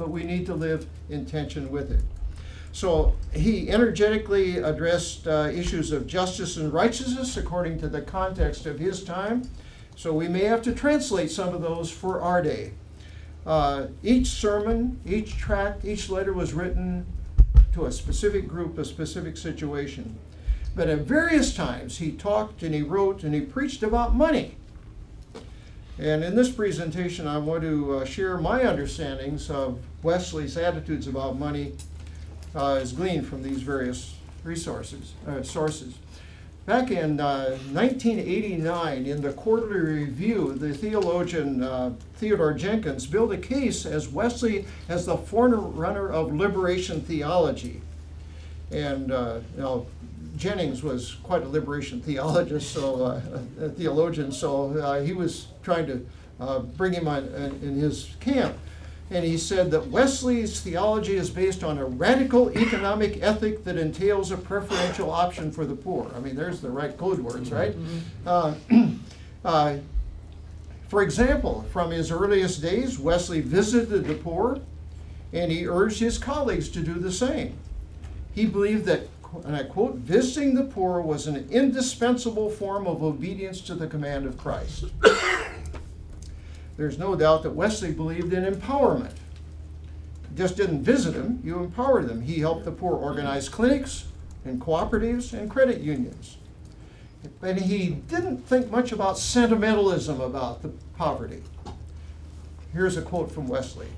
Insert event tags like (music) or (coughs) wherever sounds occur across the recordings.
but we need to live in tension with it. So he energetically addressed uh, issues of justice and righteousness according to the context of his time. So we may have to translate some of those for our day. Uh, each sermon, each tract, each letter was written to a specific group, a specific situation. But at various times he talked and he wrote and he preached about money. And in this presentation, I want to uh, share my understandings of Wesley's attitudes about money uh, as gleaned from these various resources, uh, sources. Back in uh, 1989, in the Quarterly Review, the theologian uh, Theodore Jennings built a case as Wesley as the forerunner of liberation theology. And uh, know, Jennings was quite a liberation theologist, so uh, a theologian, so uh, he was trying to uh, bring him on in his camp. And he said that Wesley's theology is based on a radical economic ethic that entails a preferential option for the poor. I mean, there's the right code words, right? Mm-hmm. (clears throat) Uh, for example, from his earliest days, Wesley visited the poor and he urged his colleagues to do the same. He believed that and I quote, visiting the poor was an indispensable form of obedience to the command of Christ. (coughs) There's no doubt that Wesley believed in empowerment. Just didn't visit them, you empowered them. He helped the poor organize clinics and cooperatives and credit unions. And he didn't think much about sentimentalism about the poverty. Here's a quote from Wesley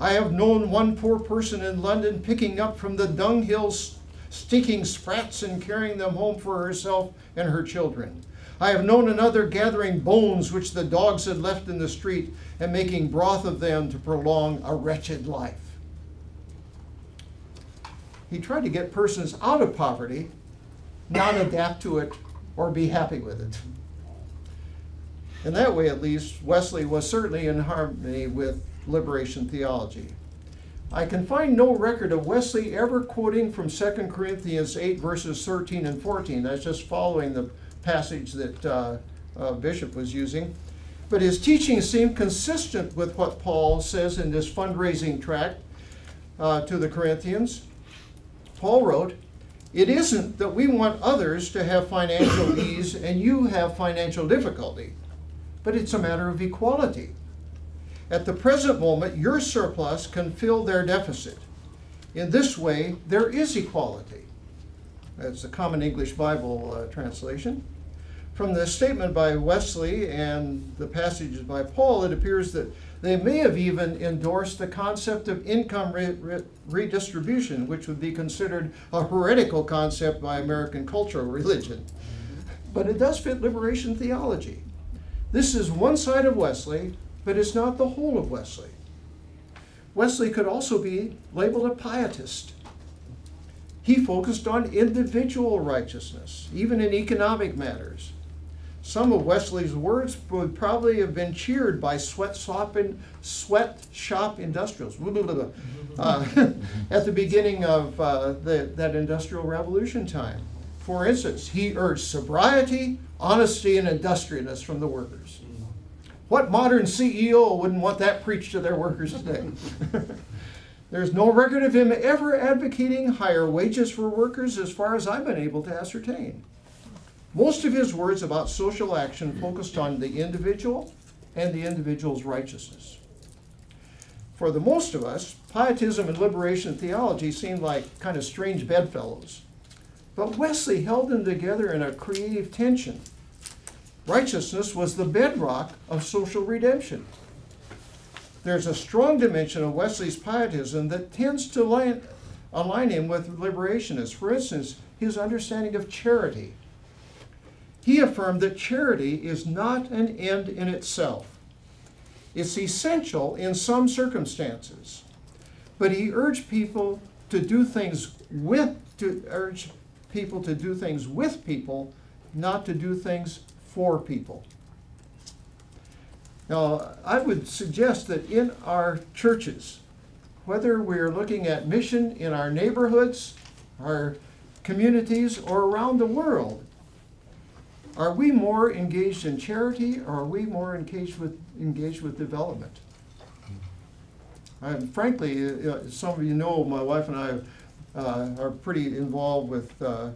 I have known one poor person in London picking up from the dunghills stinking sprats and carrying them home for herself and her children. I have known another gathering bones which the dogs had left in the street and making broth of them to prolong a wretched life. He tried to get persons out of poverty, not adapt to it or be happy with it. In that way, at least, Wesley was certainly in harmony with liberation theology. I can find no record of Wesley ever quoting from 2 Corinthians 8, verses 13 and 14. That's just following the passage that uh, uh, Bishop was using. But his teaching seemed consistent with what Paul says in this fundraising tract uh, to the Corinthians. Paul wrote, It isn't that we want others to have financial (coughs) ease and you have financial difficulty, but it's a matter of equality. At the present moment, your surplus can fill their deficit. In this way, there is equality. That's the Common English Bible uh, translation. From the statement by Wesley and the passages by Paul, it appears that they may have even endorsed the concept of income re re redistribution, which would be considered a heretical concept by American cultural religion. But it does fit liberation theology. This is one side of Wesley but it's not the whole of Wesley. Wesley could also be labeled a pietist. He focused on individual righteousness, even in economic matters. Some of Wesley's words would probably have been cheered by sweatshop, in, sweatshop industrials (laughs) uh, at the beginning of uh, the, that industrial revolution time. For instance, he urged sobriety, honesty, and industriousness from the workers. What modern CEO wouldn't want that preached to their workers today? (laughs) There's no record of him ever advocating higher wages for workers as far as I've been able to ascertain. Most of his words about social action focused on the individual and the individual's righteousness. For the most of us, pietism and liberation theology seem like kind of strange bedfellows. But Wesley held them together in a creative tension Righteousness was the bedrock of social redemption. There's a strong dimension of Wesley's pietism that tends to align, align him with liberationists. For instance, his understanding of charity. He affirmed that charity is not an end in itself. It's essential in some circumstances. But he urged people to do things with, to urge people to do things with people, not to do things for people. Now, I would suggest that in our churches, whether we're looking at mission in our neighborhoods, our communities, or around the world, are we more engaged in charity or are we more engaged with, engaged with development? And frankly, some of you know, my wife and I uh, are pretty involved with uh,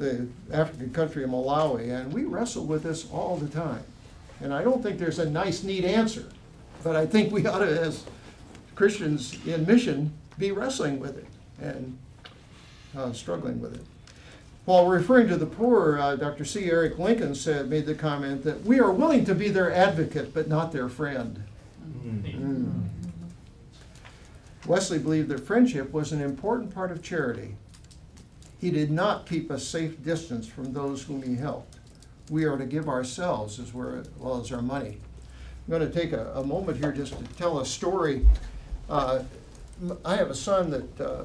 the African country of Malawi, and we wrestle with this all the time. And I don't think there's a nice, neat answer, but I think we (laughs) ought to, as Christians in mission, be wrestling with it and uh, struggling with it. While referring to the poor, uh, Dr. C. Eric Lincoln said, made the comment that we are willing to be their advocate, but not their friend. Mm. Wesley believed that friendship was an important part of charity. He did not keep a safe distance from those whom he helped. We are to give ourselves as well as our money. I'm going to take a, a moment here just to tell a story. Uh, I have a son that uh,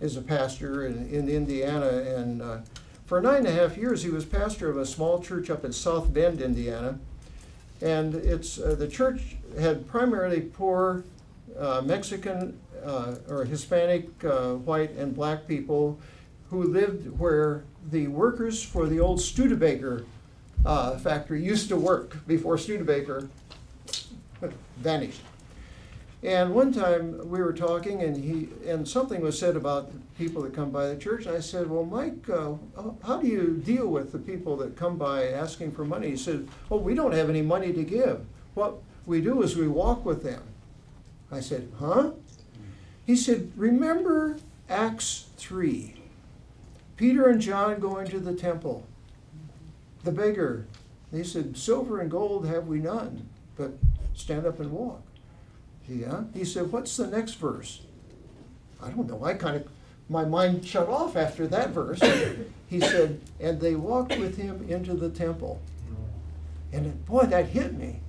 is a pastor in, in Indiana, and uh, for nine and a half years he was pastor of a small church up in South Bend, Indiana. And it's uh, the church had primarily poor uh, Mexican uh, or Hispanic, white, and black people who lived where the workers for the old Studebaker uh, factory used to work before Studebaker (laughs) vanished. And one time we were talking, and he and something was said about people that come by the church. And I said, "Well, Mike, uh, how do you deal with the people that come by asking for money?" He said, "Oh, we don't have any money to give. What we do is we walk with them." I said, "Huh?" He said, "Remember Acts three. Peter and John go into the temple. The beggar, they said, "Silver and gold have we none, but stand up and walk." Yeah. He said, What's the next verse? I don't know. I kind of, my mind shut off after that verse. he said, And they walked with him into the temple. And boy, that hit me.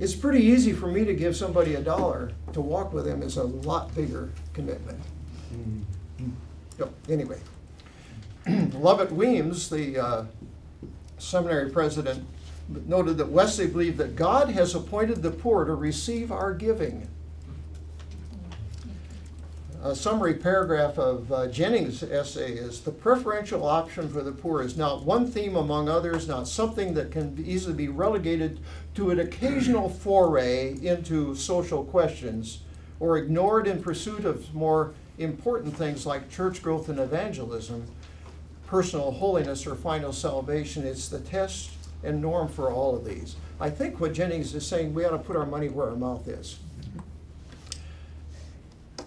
It's pretty easy for me to give somebody a dollar. To walk with them is a lot bigger commitment. Mm-hmm. So, anyway, (clears throat) Lovett Weems, the uh, seminary president, noted that Wesley believed that God has appointed the poor to receive our giving. A summary paragraph of uh, Jennings' essay is the preferential option for the poor is not one theme among others, not something that can easily be relegated to an occasional foray into social questions or ignored in pursuit of more important things like church growth and evangelism, personal holiness, or final salvation. It's the test and norm for all of these. I think what Jennings is saying, we ought to put our money where our mouth is.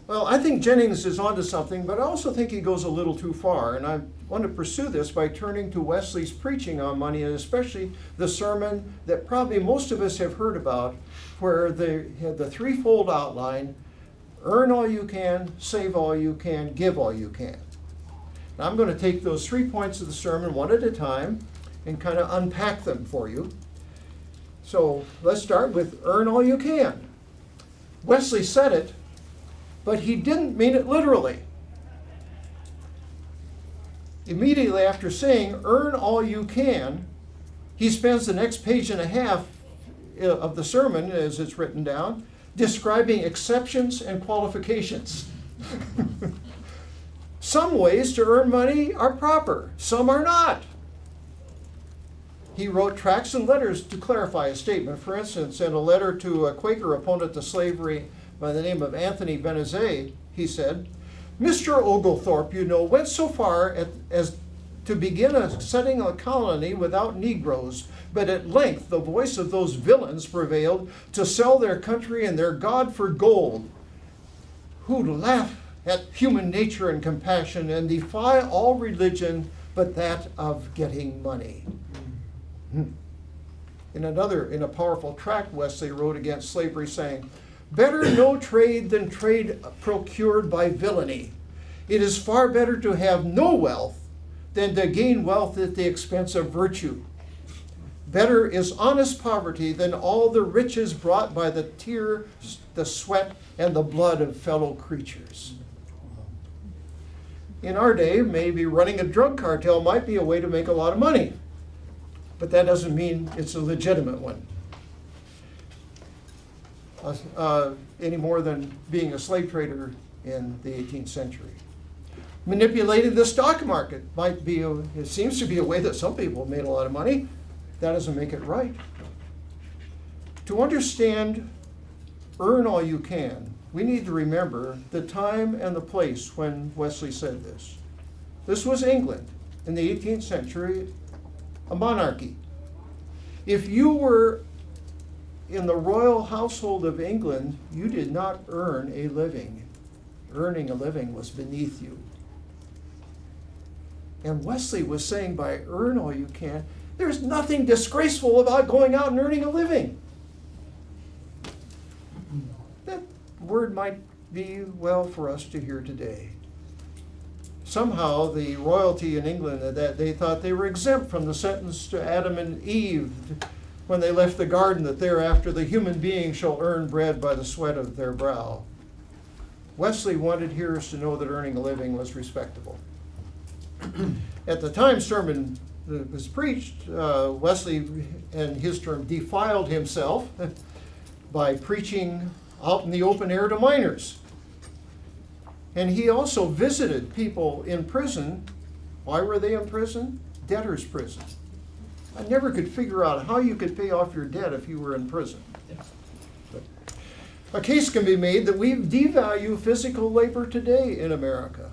Well, I think Jennings is onto something, but I also think he goes a little too far. And I want to pursue this by turning to Wesley's preaching on money, and especially the sermon that probably most of us have heard about, where they had the threefold outline earn all you can, save all you can, give all you can. Now, I'm going to take those three points of the sermon one at a time and kind of unpack them for you. So let's start with earn all you can. Wesley said it but he didn't mean it literally. Immediately after saying, earn all you can, he spends the next page and a half uh, of the sermon, as it's written down, describing exceptions and qualifications. (laughs) some ways to earn money are proper, some are not. He wrote tracts and letters to clarify a statement. For instance, in a letter to a Quaker opponent to slavery by the name of Anthony Benezet, he said, Mr. Oglethorpe, you know, went so far at, as to begin a, setting a colony without Negroes, but at length the voice of those villains prevailed to sell their country and their God for gold, who laugh at human nature and compassion and defy all religion but that of getting money. Hmm. In another, in a powerful tract, Wesley wrote against slavery, saying, Better no trade than trade procured by villainy. It is far better to have no wealth than to gain wealth at the expense of virtue. Better is honest poverty than all the riches brought by the tear, the sweat, and the blood of fellow creatures. In our day, maybe running a drug cartel might be a way to make a lot of money, but that doesn't mean it's a legitimate one uh, any more than being a slave trader in the 18th century. Manipulating the stock market might be, a, it seems to be a way that some people made a lot of money. That doesn't make it right. To understand earn all you can, we need to remember the time and the place when Wesley said this. This was England in the 18th century, a monarchy. If you were in the royal household of England, you did not earn a living. Earning a living was beneath you. And Wesley was saying, by earn all you can, there's nothing disgraceful about going out and earning a living. That word might be well for us to hear today. Somehow, the royalty in England that they thought they were exempt from the sentence to Adam and Eve when they left the garden that thereafter the human being shall earn bread by the sweat of their brow. Wesley wanted hearers to know that earning a living was respectable. (clears throat) At the time sermon was preached, uh, Wesley, in his term, defiled himself (laughs) by preaching out in the open air to miners. And he also visited people in prison. Why were they in prison? Debtor's prison. I never could figure out how you could pay off your debt if you were in prison. A case can be made that we devalue physical labor today in America.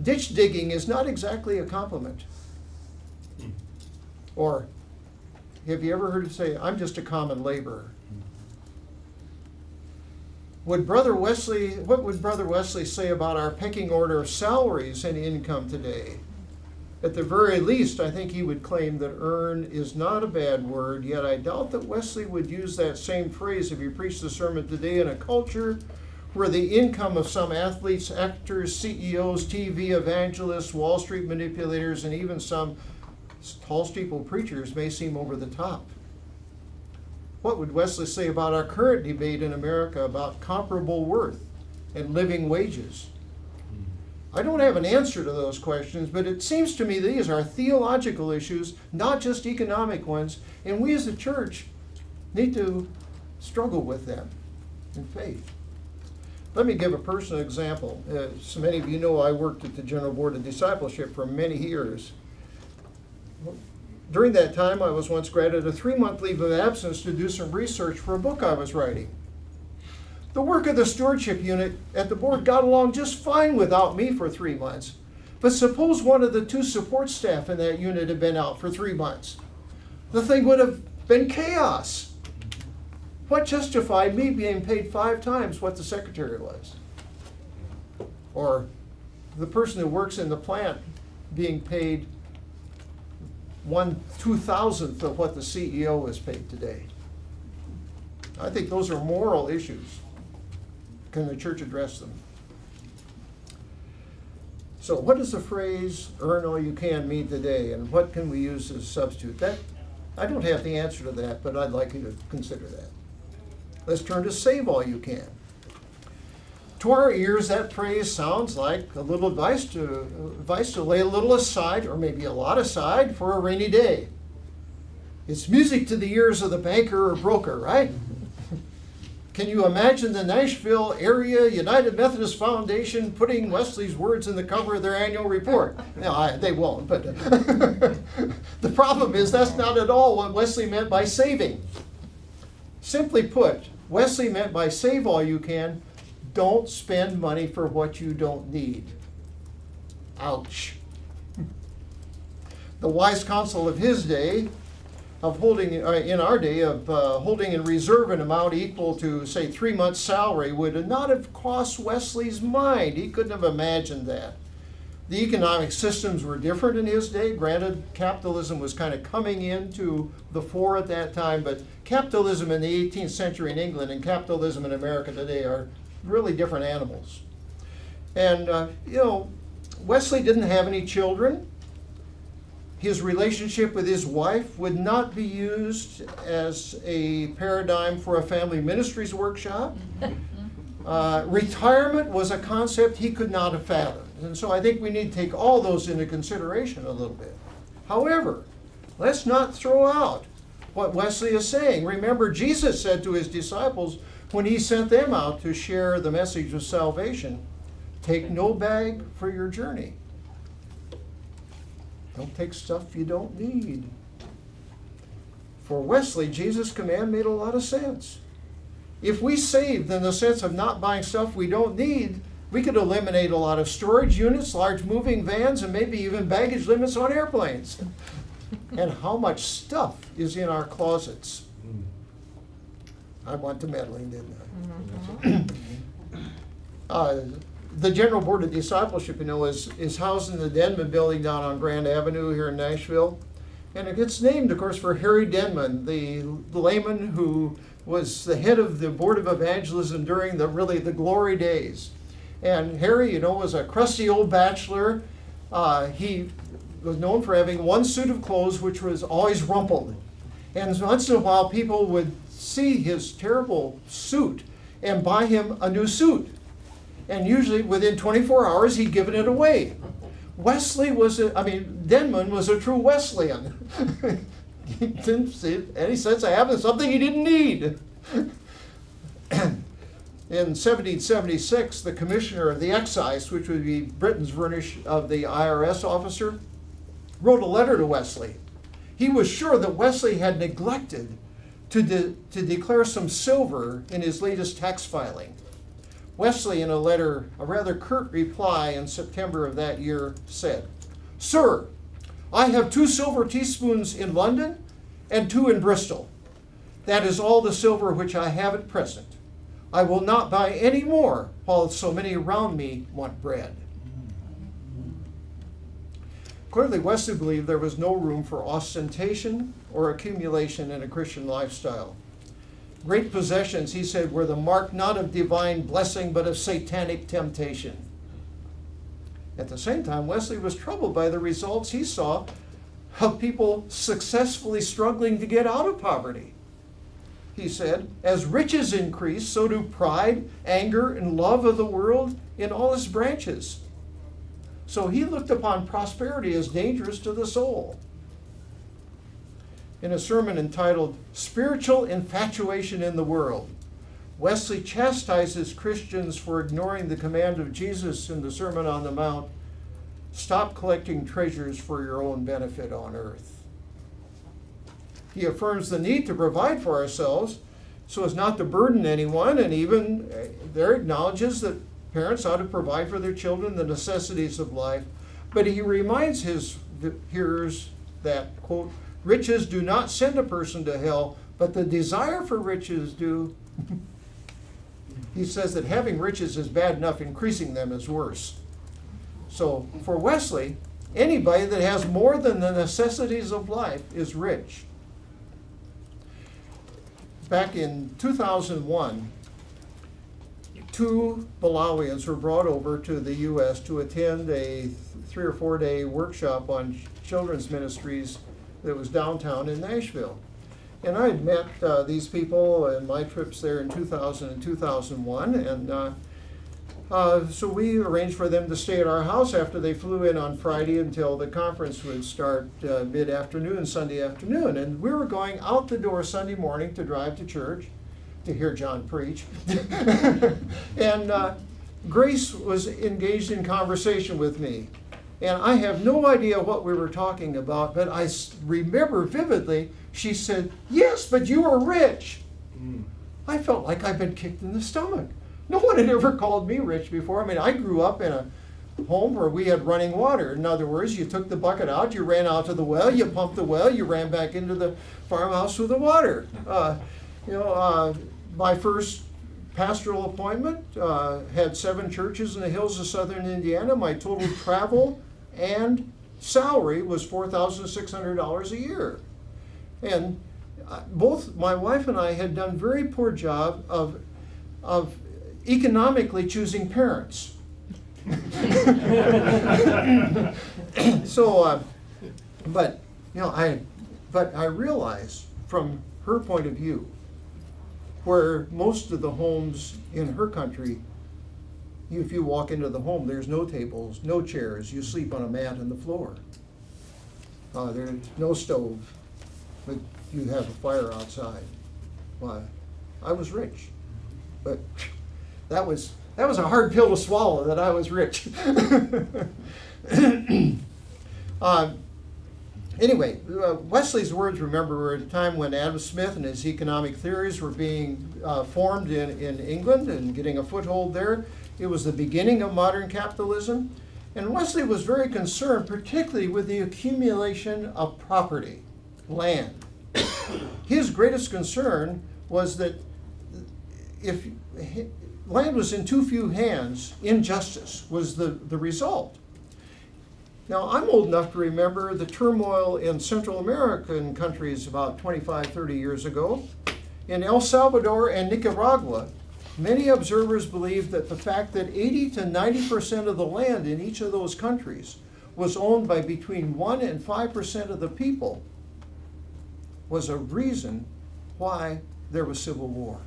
Ditch digging is not exactly a compliment. Or have you ever heard it say, I'm just a common laborer? Would Brother Wesley, what would Brother Wesley say about our pecking order of salaries and income today? At the very least, I think he would claim that earn is not a bad word, yet I doubt that Wesley would use that same phrase if he preached the sermon today in a culture where the income of some athletes, actors, CEOs, TV evangelists, Wall Street manipulators, and even some tall steeple preachers may seem over the top. What would Wesley say about our current debate in America about comparable worth and living wages? I don't have an answer to those questions, but it seems to me these are theological issues, not just economic ones, and we as a church need to struggle with them in faith. Let me give a personal example. Uh, so many of you know I worked at the General Board of Discipleship for many years. During that time, I was once granted a three month leave of absence to do some research for a book I was writing. The work of the stewardship unit at the board got along just fine without me for three months. But suppose one of the two support staff in that unit had been out for three months. The thing would have been chaos. What justified me being paid five times what the secretary was? Or the person who works in the plant being paid one two thousandth of what the CEO is paid today. I think those are moral issues. Can the church address them? So, what does the phrase "earn all you can" mean today, and what can we use as a substitute? That I don't have the answer to that, but I'd like you to consider that. Let's turn to "save all you can." To our ears, that phrase sounds like a little advice to advice to lay a little aside, or maybe a lot aside, for a rainy day. It's music to the ears of the banker or broker, right? (laughs) Can you imagine the Nashville Area United Methodist Foundation putting Wesley's words in the cover of their annual report? No, I, they won't, but (laughs) the problem is that's not at all what Wesley meant by saving. Simply put, Wesley meant by save all you can, don't spend money for what you don't need. Ouch. The wise counsel of his day of holding, uh, in our day, of uh, holding in reserve an amount equal to, say, three months' salary would not have crossed Wesley's mind. He couldn't have imagined that. The economic systems were different in his day. Granted, capitalism was kind of coming into the fore at that time, but capitalism in the 18th century in England and capitalism in America today are really different animals. And, uh, you know, Wesley didn't have any children his relationship with his wife would not be used as a paradigm for a family ministries workshop. (laughs) Uh, retirement was a concept he could not have fathomed. And so I think we need to take all those into consideration a little bit. However, let's not throw out what Wesley is saying. Remember, Jesus said to his disciples when he sent them out to share the message of salvation take no bag for your journey. Don't take stuff you don't need. For Wesley, Jesus' command made a lot of sense. if we saved in the sense of not buying stuff we don't need, we could eliminate a lot of storage units, large moving vans, and maybe even baggage limits on airplanes. (laughs) and how much stuff is in our closets. I went to meddling, didn't I? Mm-hmm. Uh, the General Board of Discipleship, you know, is, is housed in the Denman Building down on Grand Avenue here in Nashville. And it gets named, of course, for Harry Denman, the layman who was the head of the Board of Evangelism during the really the glory days. And Harry, you know, was a crusty old bachelor. Uh, he was known for having one suit of clothes which was always rumpled. And once in a while, people would see his terrible suit and buy him a new suit. And usually within 24 hours, he'd given it away. Wesley was, a, I mean, Denman was a true Wesleyan. (laughs) he didn't see any sense of having something he didn't need. (clears throat) In 1776, the commissioner of the excise, which would be Britain's version of the IRS officer, wrote a letter to Wesley. He was sure that Wesley had neglected to, de- to declare some silver in his latest tax filing. Wesley, in a letter, a rather curt reply in September of that year, said, Sir, I have two silver teaspoons in London and two in Bristol. That is all the silver which I have at present. I will not buy any more while so many around me want bread. Clearly, Wesley believed there was no room for ostentation or accumulation in a Christian lifestyle. Great possessions, he said, were the mark not of divine blessing but of satanic temptation. At the same time, Wesley was troubled by the results he saw of people successfully struggling to get out of poverty. He said, As riches increase, so do pride, anger, and love of the world in all its branches. So he looked upon prosperity as dangerous to the soul. In a sermon entitled Spiritual Infatuation in the World, Wesley chastises Christians for ignoring the command of Jesus in the Sermon on the Mount stop collecting treasures for your own benefit on earth. He affirms the need to provide for ourselves so as not to burden anyone, and even uh, there acknowledges that Parents ought to provide for their children the necessities of life, but he reminds his hearers that, quote, riches do not send a person to hell, but the desire for riches do. he says that having riches is bad enough, increasing them is worse. So for Wesley, anybody that has more than the necessities of life is rich. Back in 2001, two Malawians were brought over to the U.S. to attend a three or four day workshop on children's ministries that was downtown in Nashville. And I had met uh, these people in my trips there in 2000 and 2001, and uh, uh, so we arranged for them to stay at our house after they flew in on Friday until the conference would start uh, mid afternoon, Sunday afternoon. And we were going out the door Sunday morning to drive to church to hear John preach. (laughs) and uh, Grace was engaged in conversation with me. And I have no idea what we were talking about, but I remember vividly she said, Yes, but you are rich. Mm. I felt like I'd been kicked in the stomach. No one had ever called me rich before. I mean, I grew up in a home where we had running water. In other words, you took the bucket out, you ran out to the well, you pumped the well, you ran back into the farmhouse with the water. Uh, you know, uh, my first pastoral appointment uh, had seven churches in the hills of southern Indiana. My total travel and salary was $4,600 a year. And uh, both my wife and I had done very poor job of, of economically choosing parents. (laughs) so, uh, but you know, I, but I realize from her point of view where most of the homes in her country, if you walk into the home, there's no tables, no chairs. You sleep on a mat on the floor. Uh, there's no stove, but you have a fire outside. Why? I was rich, but that was that was a hard pill to swallow. That I was rich. (laughs) uh, anyway, uh, Wesley's words, remember, were at a time when Adam Smith and his economic theories were being uh, formed in, in England and getting a foothold there. It was the beginning of modern capitalism. And Wesley was very concerned, particularly with the accumulation of property, land. His greatest concern was that if land was in too few hands, injustice was the, the result. Now, I'm old enough to remember the turmoil in Central American countries about 25, 30 years ago. In El Salvador and Nicaragua, many observers believe that the fact that 80 to 90% of the land in each of those countries was owned by between 1 and 5% of the people was a reason why there was civil war.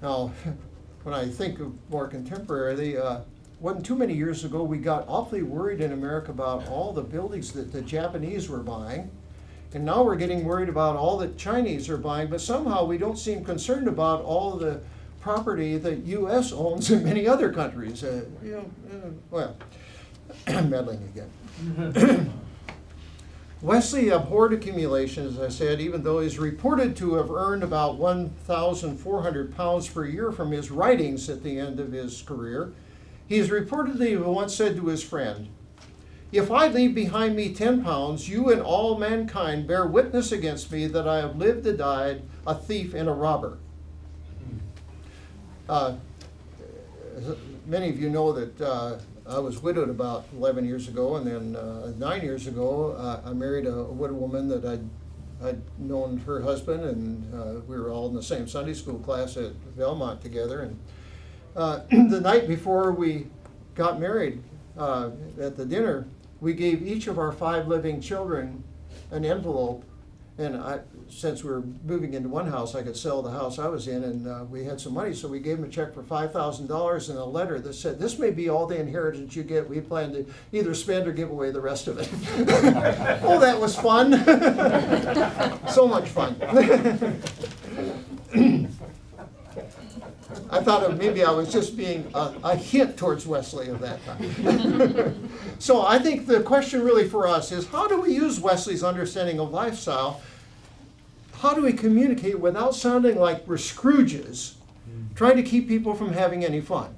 Now, (laughs) when I think of more contemporarily, uh, wasn't too many years ago, we got awfully worried in America about all the buildings that the Japanese were buying. And now we're getting worried about all that Chinese are buying, but somehow we don't seem concerned about all the property that U.S. owns in many other countries. Uh, you know, uh, well, (clears throat) I'm meddling again. (laughs) Wesley abhorred accumulation, as I said, even though he's reported to have earned about 1,400 pounds per year from his writings at the end of his career. He is reportedly once said to his friend, If I leave behind me 10 pounds, you and all mankind bear witness against me that I have lived and died a thief and a robber. Uh, many of you know that uh, I was widowed about 11 years ago, and then uh, nine years ago, uh, I married a, a widow woman that I'd, I'd known her husband, and uh, we were all in the same Sunday school class at Belmont together. And uh, (clears throat) the night before we got married uh, at the dinner, we gave each of our five living children an envelope and I, since we were moving into one house, I could sell the house I was in, and uh, we had some money, so we gave them a check for five thousand dollars and a letter that said, "This may be all the inheritance you get. We plan to either spend or give away the rest of it." (laughs) oh, that was fun! (laughs) so much fun. (laughs) I thought maybe I was just being a, a hint towards Wesley of that time. (laughs) so I think the question really for us is how do we use Wesley's understanding of lifestyle? How do we communicate without sounding like we're Scrooges, trying to keep people from having any fun?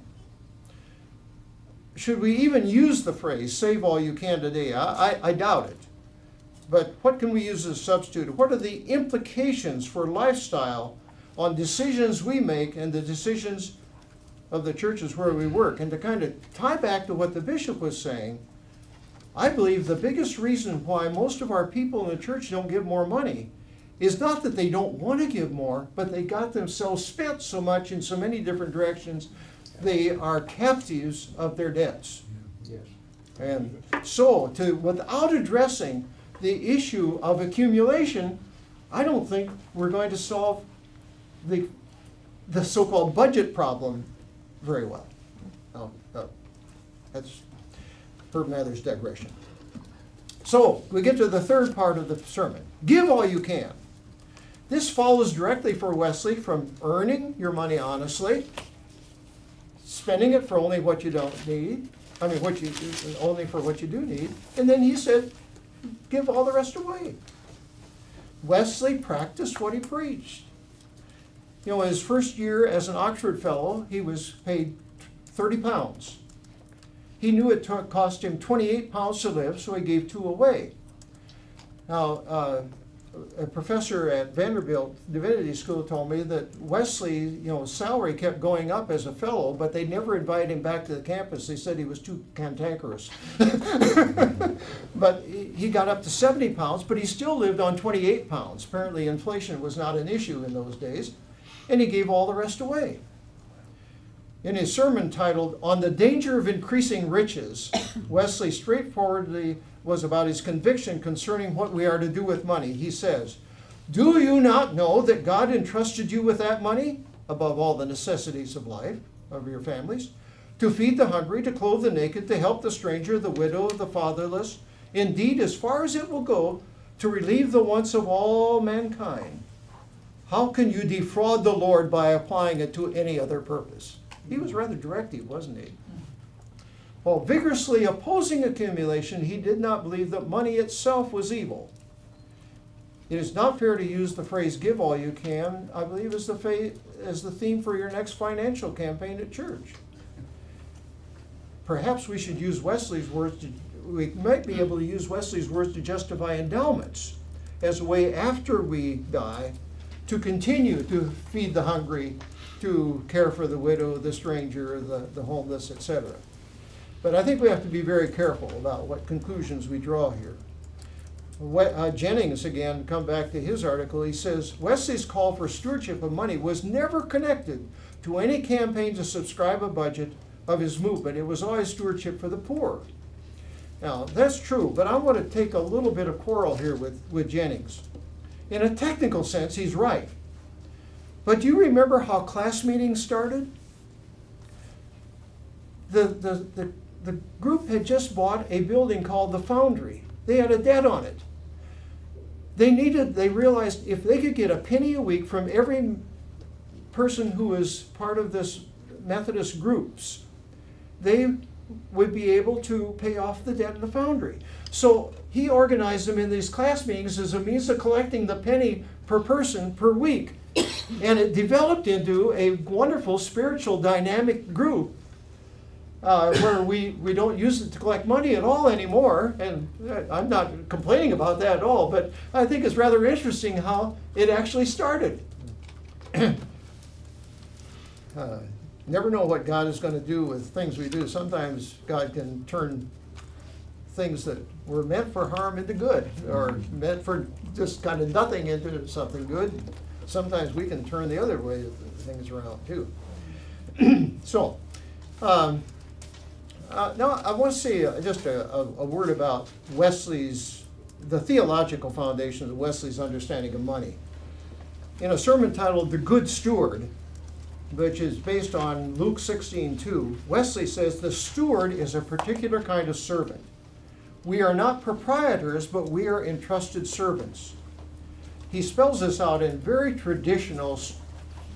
Should we even use the phrase save all you can today? I, I, I doubt it. But what can we use as a substitute? What are the implications for lifestyle on decisions we make and the decisions of the churches where we work. And to kind of tie back to what the bishop was saying, I believe the biggest reason why most of our people in the church don't give more money is not that they don't want to give more, but they got themselves spent so much in so many different directions, they are captives of their debts. Yes. And so, to without addressing the issue of accumulation, I don't think we're going to solve the, the so-called budget problem very well. Oh, oh, that's Herb Mather's digression. So we get to the third part of the sermon. Give all you can. This follows directly for Wesley from earning your money honestly, spending it for only what you don't need. I mean, what you only for what you do need, and then he said, give all the rest away. Wesley practiced what he preached. You know, his first year as an Oxford Fellow, he was paid 30 pounds. He knew it cost him 28 pounds to live, so he gave two away. Now, uh, a professor at Vanderbilt Divinity School told me that Wesley, you know, salary kept going up as a fellow, but they never invited him back to the campus. They said he was too cantankerous. (laughs) but he got up to 70 pounds, but he still lived on 28 pounds. Apparently, inflation was not an issue in those days and he gave all the rest away. In his sermon titled On the Danger of Increasing Riches, (coughs) Wesley straightforwardly was about his conviction concerning what we are to do with money. He says, Do you not know that God entrusted you with that money, above all the necessities of life, of your families, to feed the hungry, to clothe the naked, to help the stranger, the widow, the fatherless, indeed, as far as it will go, to relieve the wants of all mankind? How can you defraud the Lord by applying it to any other purpose? He was rather directive, wasn't he? While vigorously opposing accumulation, he did not believe that money itself was evil. It is not fair to use the phrase give all you can, I believe, as the, as the theme for your next financial campaign at church. Perhaps we should use Wesley's words to, we might be able to use Wesley's words to justify endowments as a way after we die to continue to feed the hungry, to care for the widow, the stranger, the, the homeless, etc. But I think we have to be very careful about what conclusions we draw here. Uh, Jennings, again, come back to his article, he says Wesley's call for stewardship of money was never connected to any campaign to subscribe a budget of his movement. It was always stewardship for the poor. Now, that's true, but I want to take a little bit of quarrel here with, with Jennings. In a technical sense, he's right. But do you remember how class meetings started? The, the, the, the group had just bought a building called the Foundry. They had a debt on it. They needed, they realized if they could get a penny a week from every person who was part of this Methodist groups, they would be able to pay off the debt in the foundry. So he organized them in these class meetings as a means of collecting the penny per person per week. And it developed into a wonderful spiritual dynamic group uh, where we, we don't use it to collect money at all anymore. And uh, I'm not complaining about that at all, but I think it's rather interesting how it actually started. (coughs) uh, never know what God is going to do with things we do. Sometimes God can turn things that were meant for harm into good, or meant for just kind of nothing into something good. Sometimes we can turn the other way things around too. (clears throat) so, um, uh, now I want to say uh, just a, a, a word about Wesley's, the theological foundation of Wesley's understanding of money. In a sermon titled "The Good Steward," which is based on Luke 16:2, Wesley says the steward is a particular kind of servant. We are not proprietors, but we are entrusted servants. He spells this out in very traditional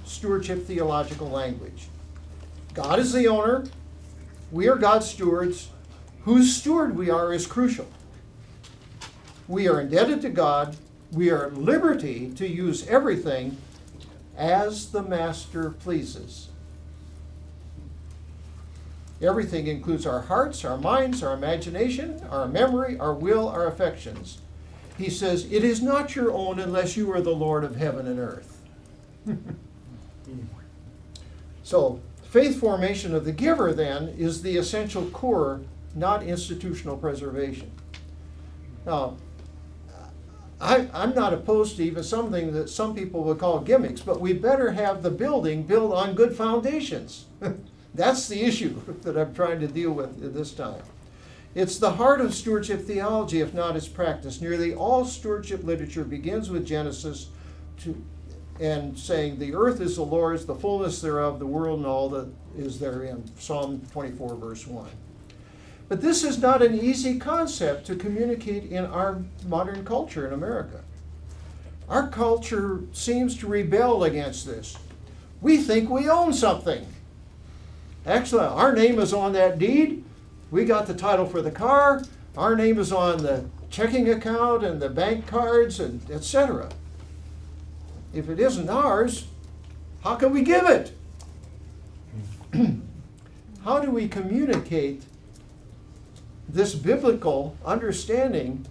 stewardship theological language. God is the owner, we are God's stewards. Whose steward we are is crucial. We are indebted to God. We are at liberty to use everything as the master pleases. Everything includes our hearts, our minds, our imagination, our memory, our will, our affections. He says, It is not your own unless you are the Lord of heaven and earth. (laughs) so, faith formation of the giver, then, is the essential core, not institutional preservation. Now, I, am not opposed to even something that some people would call gimmicks, but we better have the building built on good foundations. (laughs) That's the issue (laughs) that I'm trying to deal with at this time. It's the heart of stewardship theology, if not its practice. Nearly all stewardship literature begins with Genesis to, and saying, The earth is the Lord's, the fullness thereof, the world and all that is therein. Psalm 24, verse 1. But this is not an easy concept to communicate in our modern culture in America. Our culture seems to rebel against this. We think we own something. Excellent. Our name is on that deed. We got the title for the car. Our name is on the checking account and the bank cards and etc. If it isn't ours, how can we give it? (clears throat) how do we communicate this biblical understanding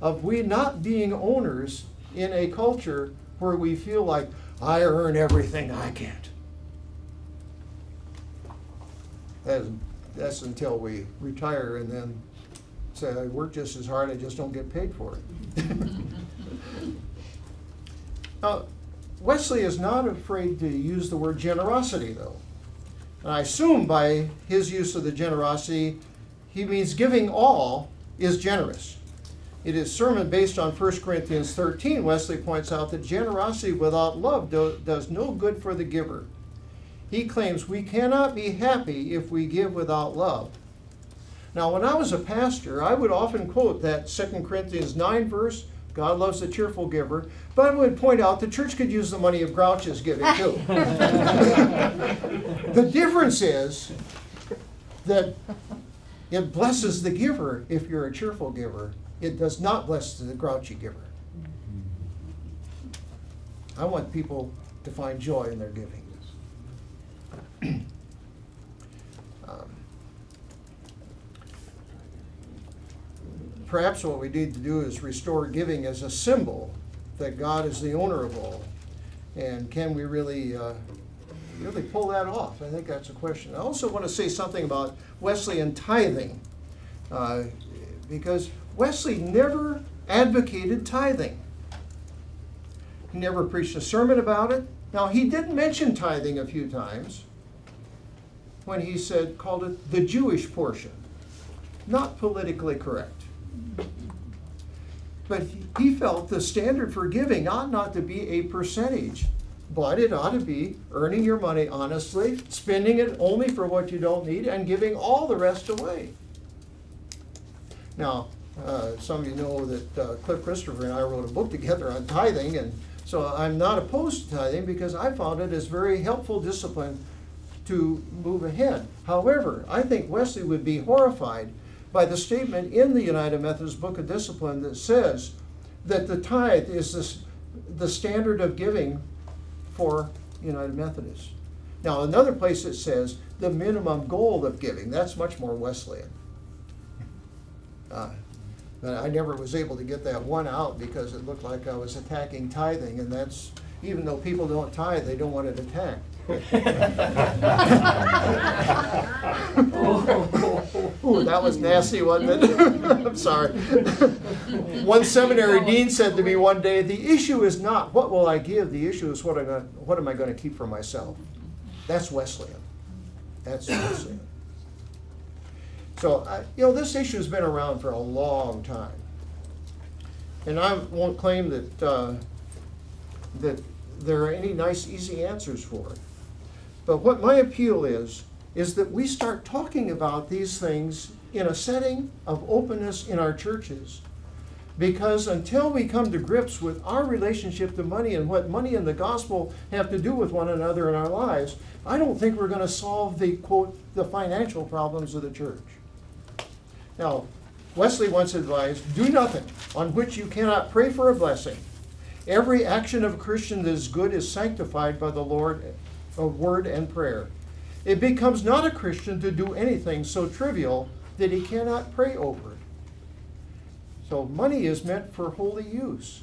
of we not being owners in a culture where we feel like I earn everything I get. That's, that's until we retire and then say I work just as hard, I just don't get paid for it. (laughs) now, Wesley is not afraid to use the word generosity, though. And I assume by his use of the generosity, he means giving all is generous. In his sermon based on 1 Corinthians 13, Wesley points out that generosity without love do, does no good for the giver. He claims we cannot be happy if we give without love. Now, when I was a pastor, I would often quote that 2 Corinthians 9 verse God loves the cheerful giver, but I would point out the church could use the money of Grouch's giving too. (laughs) the difference is that It blesses the giver if you're a cheerful giver. It does not bless the grouchy giver. Mm-hmm. I want people to find joy in their giving. Um, Perhaps what we need to do is restore giving as a symbol that God is the owner of all. And can we really, uh, really pull that off? I think that's a question. I also want to say something about Wesleyan tithing. Uh, because Wesley never advocated tithing. He never preached a sermon about it. Now, he did mention tithing a few times when he said, called it the Jewish portion. Not politically correct. But he felt the standard for giving ought not to be a percentage, but it ought to be earning your money honestly, spending it only for what you don't need, and giving all the rest away. Now, uh, some of you know that uh, Clif Christopher and I wrote a book together on tithing, and so I'm not opposed to tithing because I found it as very helpful discipline to move ahead. However, I think Wesley would be horrified by the statement in the United Methodist Book of Discipline that says that the tithe is this, the standard of giving for United Methodists. Now, another place it says the minimum goal of giving. That's much more Wesleyan. (laughs) Uh, but I never was able to get that one out because it looked like I was attacking tithing, and that's even though people don't tithe, they don't want it attacked. (laughs) Ooh, that was nasty, wasn't it? (laughs) I'm sorry. (laughs) one seminary dean said to me one day, "The issue is not what will I give. The issue is what, I got, what am I going to keep for myself." That's Wesleyan. That's Wesleyan. So, I, you know, this issue has been around for a long time, and I won't claim that uh, that there are any nice, easy answers for it. But what my appeal is, is that we start talking about these things in a setting of openness in our churches. Because until we come to grips with our relationship to money and what money and the gospel have to do with one another in our lives, I don't think we're going to solve the quote the financial problems of the church. Now, Wesley once advised, do nothing on which you cannot pray for a blessing. Every action of a Christian that is good is sanctified by the Lord of word and prayer. It becomes not a Christian to do anything so trivial that he cannot pray over it. So money is meant for holy use.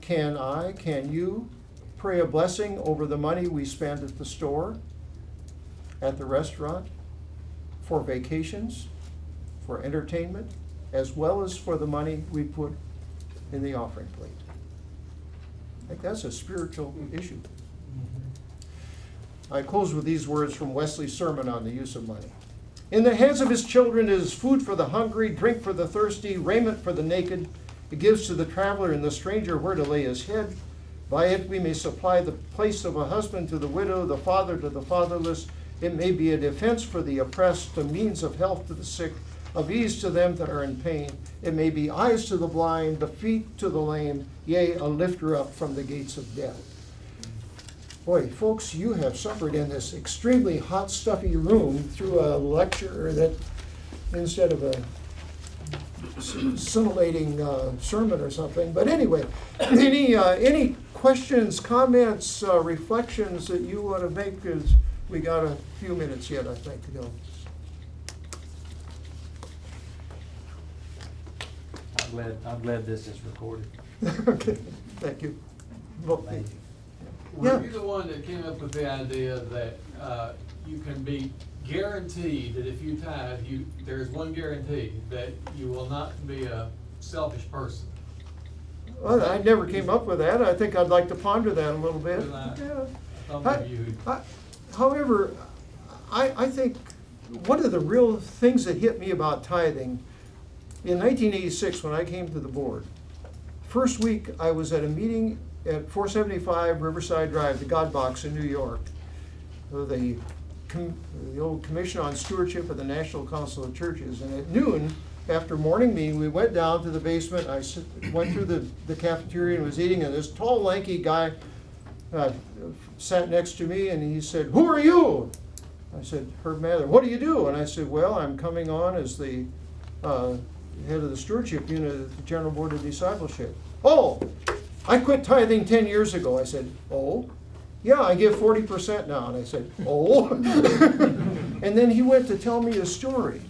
Can I, can you pray a blessing over the money we spend at the store, at the restaurant, for vacations, for entertainment, as well as for the money we put in the offering plate? I think that's a spiritual mm-hmm. issue. Mm-hmm. I close with these words from Wesley's sermon on the use of money. In the hands of his children is food for the hungry, drink for the thirsty, raiment for the naked. It gives to the traveler and the stranger where to lay his head. By it we may supply the place of a husband to the widow, the father to the fatherless. It may be a defense for the oppressed, a means of health to the sick, of ease to them that are in pain. It may be eyes to the blind, the feet to the lame, yea, a lifter up from the gates of death. Boy, folks, you have suffered in this extremely hot, stuffy room through a lecture that, instead of a scintillating uh, sermon or something. But anyway, (clears throat) any uh, any questions, comments, uh, reflections that you want to make? Because we got a few minutes yet, I think, to go. I'm glad, I'm glad this is recorded. (laughs) okay, thank you. Well, Thank you. Yeah. Were you the one that came up with the idea that uh, you can be guaranteed that if you tithe, you, there's one guarantee, that you will not be a selfish person? Well, I never came up with that. I think I'd like to ponder that a little bit. Well, I- Yeah. I thought I- maybe you- I- However, I, I think one of the real things that hit me about tithing, in nineteen eighty-six, when I came to the board, first week I was at a meeting at four seventy-five Riverside Drive, the God Box in New York. The, the old Commission on Stewardship of the National Council of Churches, and at noon, after morning meeting, we went down to the basement, I went through the, the cafeteria and was eating, and this tall lanky guy uh, sat next to me and he said, Who are you? I said, Herb Mather, what do you do? And I said, well, I'm coming on as the uh, head of the stewardship unit at the General Board of Discipleship. Oh, I quit tithing ten years ago. I said, oh, yeah, I give forty percent now. And I said, oh. (laughs) and then he went to tell me a story.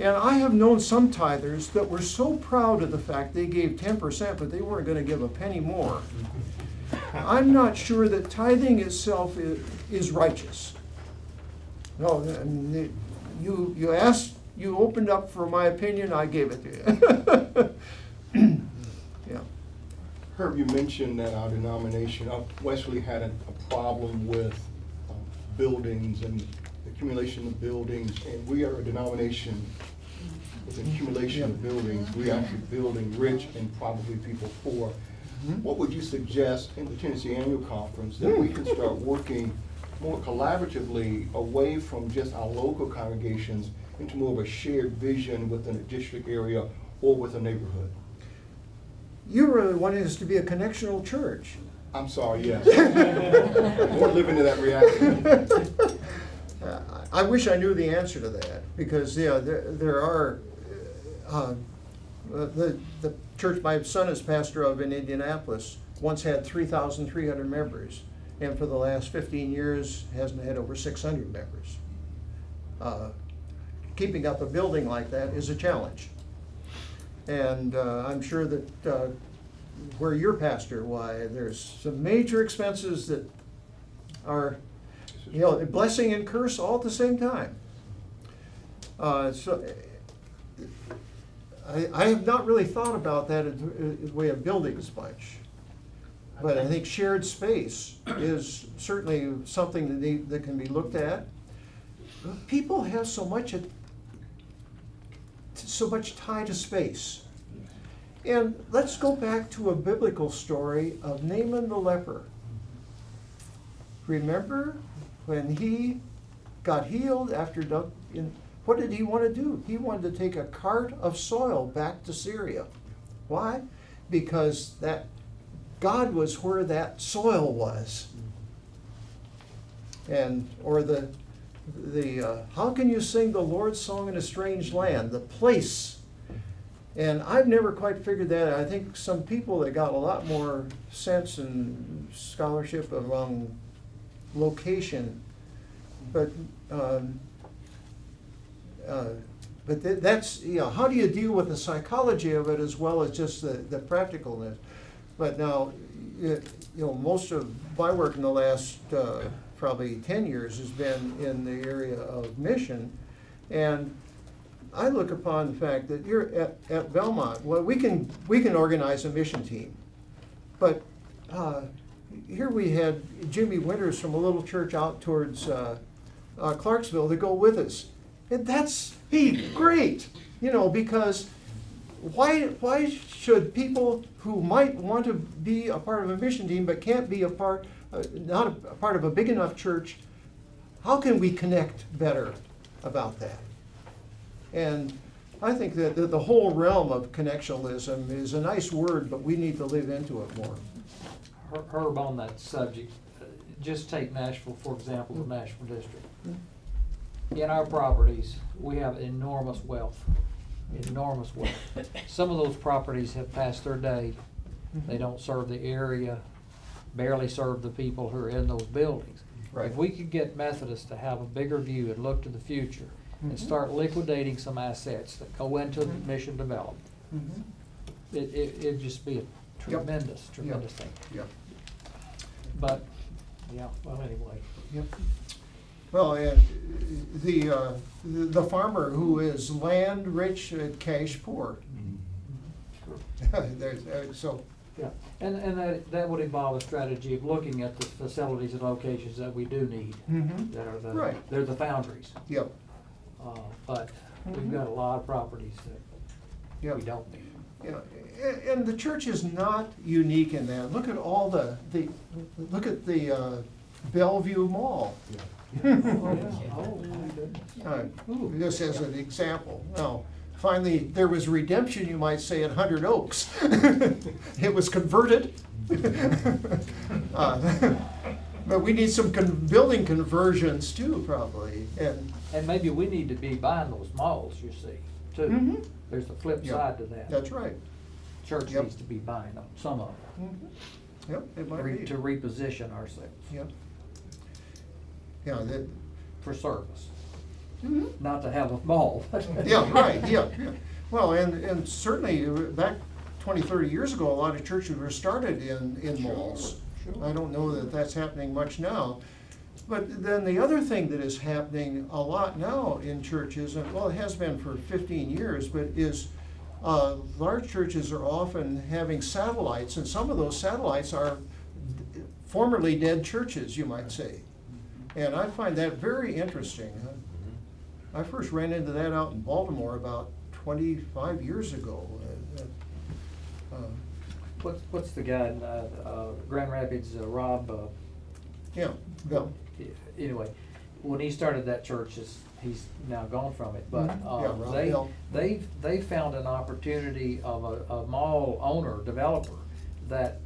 And I have known some tithers that were so proud of the fact they gave ten percent, but they weren't gonna give a penny more. I'm not sure that tithing itself is righteous. No, you, you asked, you opened up for my opinion, I gave it to you. (laughs) Yeah, Herb, you mentioned that our denomination, uh, Wesley had a, a problem with um, buildings and accumulation of buildings, and we are a denomination with accumulation of buildings. We are actually building rich and probably people poor. Mhm. What would you suggest in the Tennessee Annual Conference that we can start working more collaboratively away from just our local congregations into more of a shared vision within a district area or with a neighborhood? you really wanted us to be a connectional church. I'm sorry, yes. (laughs) We're living to that reality. Uh, I wish I knew the answer to that, because, yeah, there, there are, uh, uh, the, the church my son is pastor of in Indianapolis once had three thousand three hundred members, and for the last fifteen years hasn't had over six hundred members. Uh, Keeping up a building like that is a challenge. And uh, I'm sure that uh, where you're pastor, why, there's some major expenses that are you know, a blessing and curse all at the same time. Uh, so, I, I have not really thought about that in the way of buildings much. But I think shared space is certainly something that need, that can be looked at. People have so much, at- so much tie to space. And let's go back to a biblical story of Naaman the leper. Remember when he got healed after in, what did he want to do? He wanted to take a cart of soil back to Syria. Why? Because that God was where that soil was. And or the the uh, how can you sing the Lord's song in a strange land? The place. And I've never quite figured that. I think some people that got a lot more sense and scholarship among location but, um, uh, but tha- that's, you know, how do you deal with the psychology of it as well as just the, the practicalness? But now, you you know, most of my work in the last, uh, probably ten years has been in the area of mission. And I look upon the fact that here at, at Belmont, well, we can, we can organize a mission team. But uh, here we had Jimmy Winters from a little church out towards uh, uh, Clarksville to go with us. And that's, he, great, you know, because why, why should people who might want to be a part of a mission team but can't be a part, not a, part of a big enough church, how can we connect better about that? And I think that the, the whole realm of connectionalism is a nice word, but we need to live into it more. Herb, on that subject, uh, just take Nashville, for example, the Nashville district. In our properties, we have enormous wealth, enormous wealth. (laughs) Some of those properties have passed their day. They don't serve the area, barely serve the people who are in those buildings. Right. If we could get Methodists to have a bigger view and look to the future and Mhm. start liquidating some assets that go into Mhm. mission development, it, it, it'd just be a tremendous, tremendous thing. Yep. But, yeah, well, anyway. Yep. Well, and the, uh, the the farmer who is land rich and cash poor. There's, uh, so, Yeah, and, and that, that would involve a strategy of looking at the facilities and locations that we do need, Mhm. that are the, Right. they're the foundries. yep, Uh, but we've Mhm. got a lot of properties that yep. we don't need. You know, a- and the church is not unique in that. Look at all the, the, look at the uh, Bellevue Mall. (laughs) Oh, my goodness. Uh, Just as an example. Now, finally, there was redemption, you might say, at Hundred Oaks. (laughs) It was converted. (laughs) Uh, (laughs) But we need some con- building conversions too, probably, and, And maybe we need to be buying those malls, you see, too. Mhm. There's the flip Yeah, side to that. that's right. Church Yep. needs to be buying them, some of them, Mhm. Yep, it might re- be. to reposition ourselves Yep. Yeah, that, for service. Not to have a mall. (laughs) Yeah, right, yeah, yeah. Well, and, and certainly, uh, back 20, 30 years ago, a lot of churches were started in, in malls. sure. I don't know that that's happening much now. But then the other thing that is happening a lot now in churches, and well, it has been for 15 years, but is uh, large churches are often having satellites, and some of those satellites are formerly dead churches, you might say. And I find that very interesting. I first ran into that out in Baltimore about 25 years ago. Uh, uh, What's, what's the guy in, uh, uh, Grand Rapids, uh, Rob, uh, Yeah, Bell. anyway, when he started that church, is, he's now gone from it, but, Mhm. Yeah, um, Rob they, Hill. they, they found an opportunity of a, a mall owner, developer, that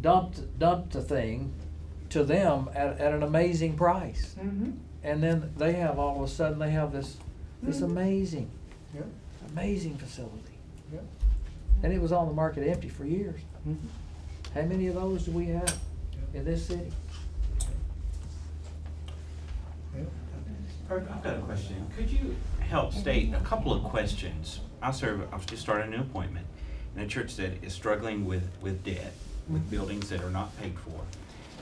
dumped, dumped the thing to them at, at an amazing price. Mm-hmm. And then they have, all of a sudden, they have this, this Mhm. amazing, Yeah, amazing facility. yeah. And it was on the market empty for years. Mhm. How many of those do we have in this city? Yeah. I've got a question. Could you help state a couple of questions? I serve, I've just started a new appointment in a church that is struggling with, with debt, with buildings that are not paid for.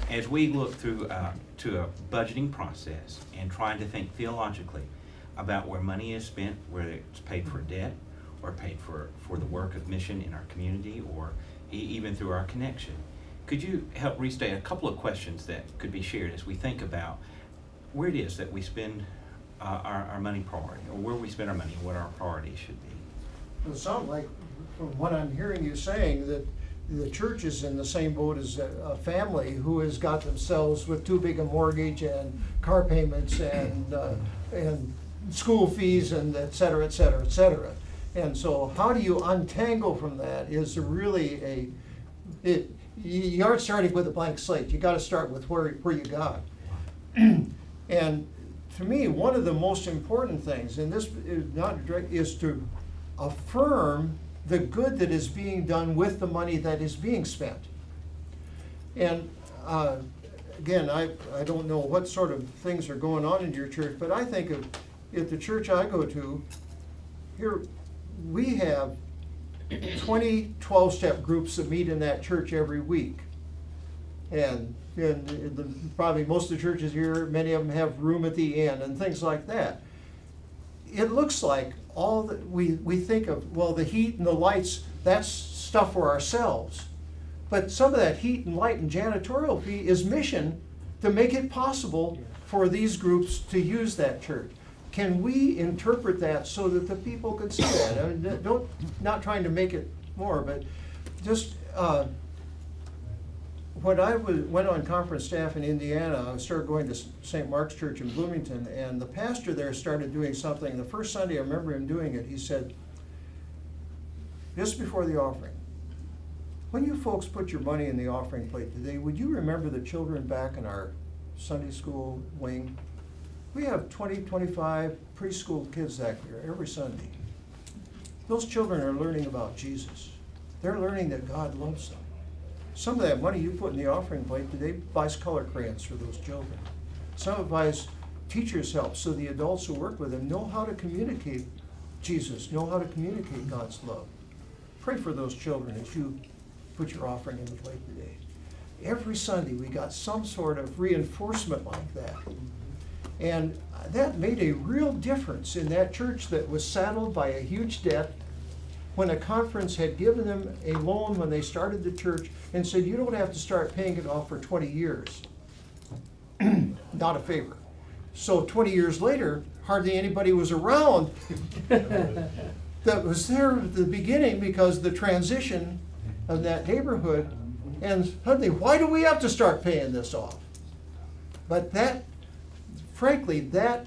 As we look through, uh, to a budgeting process and trying to think theologically about where money is spent, whether it's paid for debt or paid for, for the work of mission in our community or e- even through our connection, could you help restate a couple of questions that could be shared as we think about where it is that we spend uh, our, our money priority, or where we spend our money, and what our priorities should be. It sounds like, from what I'm hearing you saying, that the church is in the same boat as a, a family who has got themselves with too big a mortgage and car payments and, uh, and school fees and et cetera, et cetera, et cetera. And so how do you untangle from that is really a, it, you, aren't starting with a blank slate. You gotta start with where, where you got. (clears throat) And to me, one of the most important things, and this is not direct, is to affirm the good that is being done with the money that is being spent. And uh, again, I, I don't know what sort of things are going on in your church, but I think of, at the church I go to, here, we have 20 12-step groups that meet in that church every week. And, and the, probably most of the churches here, many of them have Room in the Inn and things like that. It looks like all that we, we think of, well, the heat and the lights, that's stuff for ourselves. But some of that heat and light and janitorial fee is mission to make it possible for these groups to use that church. Can we interpret that so that the people can see that? I mean, don't, not trying to make it more, but just, uh, when I was, went on conference staff in Indiana, I started going to St. Mark's Church in Bloomington, and the pastor there started doing something. The first Sunday I remember him doing it, he said, just before the offering, when you folks put your money in the offering plate today, would you remember the children back in our Sunday school wing? We have 20, 25 preschool kids back there every Sunday. Those children are learning about Jesus. They're learning that God loves them. Some of that money you put in the offering plate today buys color crayons for those children. Some of it buys teachers' help so the adults who work with them know how to communicate Jesus, know how to communicate God's love. Pray for those children as you put your offering in the plate today. Every Sunday, we got some sort of reinforcement like that. And that made a real difference in that church that was saddled by a huge debt when a conference had given them a loan when they started the church and said, you don't have to start paying it off for 20 years. (clears throat) Not a favor. So 20 years later, hardly anybody was around (laughs) that was there at the beginning because the transition of that neighborhood. And suddenly, why do we have to start paying this off? But that, frankly, that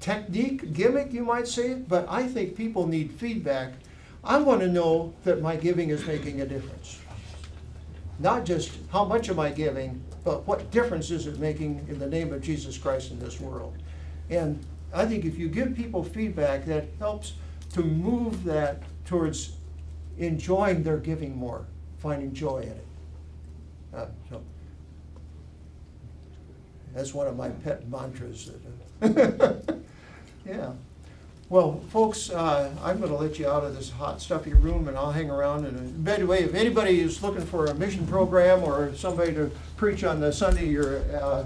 technique, gimmick, you might say, but I think people need feedback. I want to know that my giving is making a difference. Not just how much am I giving, but what difference is it making in the name of Jesus Christ in this world? And I think if you give people feedback, that helps to move that towards enjoying their giving more, finding joy in it. Uh, so, That's one of my pet mantras. that- (laughs) Yeah. Well, folks, uh, I'm gonna let you out of this hot stuffy room and I'll hang around. And uh, by the way, if anybody is looking for a mission program or somebody to preach on the Sunday you're uh,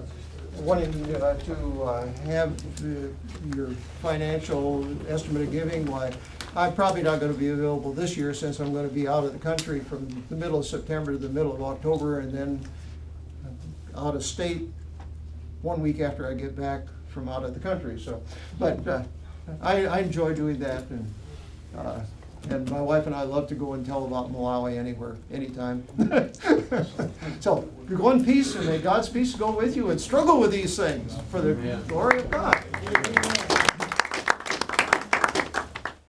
wanting uh, to uh, have uh, your financial estimate of giving, why, I'm probably not gonna be available this year since I'm gonna be out of the country from the middle of September to the middle of October and then out of state one week after I get back from out of the country, so. But uh, I, I enjoy doing that and, uh, and my wife and I love to go and tell about Malawi anywhere, anytime. (laughs) So, you go in peace and may God's peace go with you and struggle with these things for the glory of God.